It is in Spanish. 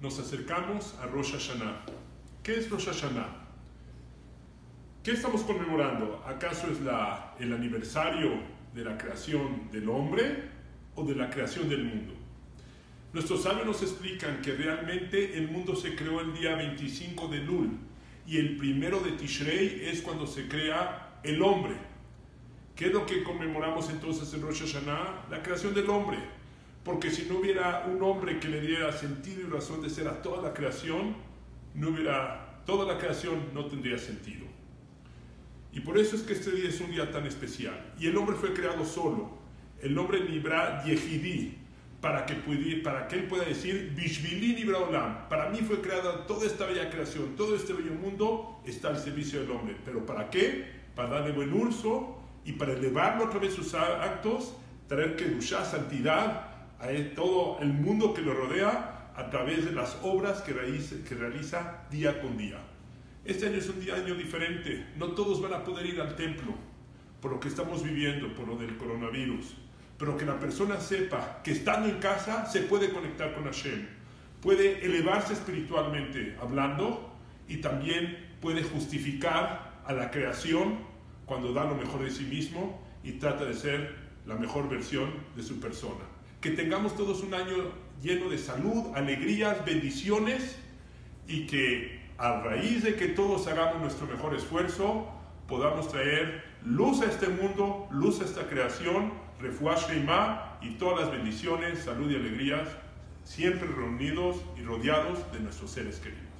nos acercamos a Rosh Hashanah. ¿Qué es Rosh Hashanah? ¿Qué estamos conmemorando? ¿Acaso es el aniversario de la creación del hombre o de la creación del mundo? Nuestros sabios nos explican que realmente el mundo se creó el día 25 de Lul y el primero de Tishrei es cuando se crea el hombre. ¿Qué es lo que conmemoramos entonces en Rosh Hashanah? La creación del hombre. Porque si no hubiera un hombre que le diera sentido y razón de ser a toda la creación, no hubiera, toda la creación no tendría sentido. Y por eso es que este día es un día tan especial. Y el hombre fue creado solo. El hombre libra Yehidi, para que, pudiera, para que él pueda decir, Bishvili Nibra Olam. Para mí fue creada toda esta bella creación, todo este bello mundo está al servicio del hombre. ¿Pero para qué? Para darle buen uso y para elevarlo a través de sus actos, traer que santidad a todo el mundo que lo rodea a través de las obras que realiza, día con día. Este año es un día, año diferente. No todos van a poder ir al templo por lo que estamos viviendo, por lo del coronavirus. Pero que la persona sepa que estando en casa se puede conectar con Hashem. Puede elevarse espiritualmente hablando y también puede justificar a la creación cuando da lo mejor de sí mismo y trata de ser la mejor versión de su persona. Que tengamos todos un año lleno de salud, alegrías, bendiciones y que a raíz de que todos hagamos nuestro mejor esfuerzo, podamos traer luz a este mundo, luz a esta creación, refuash y todas las bendiciones, salud y alegrías, siempre reunidos y rodeados de nuestros seres queridos.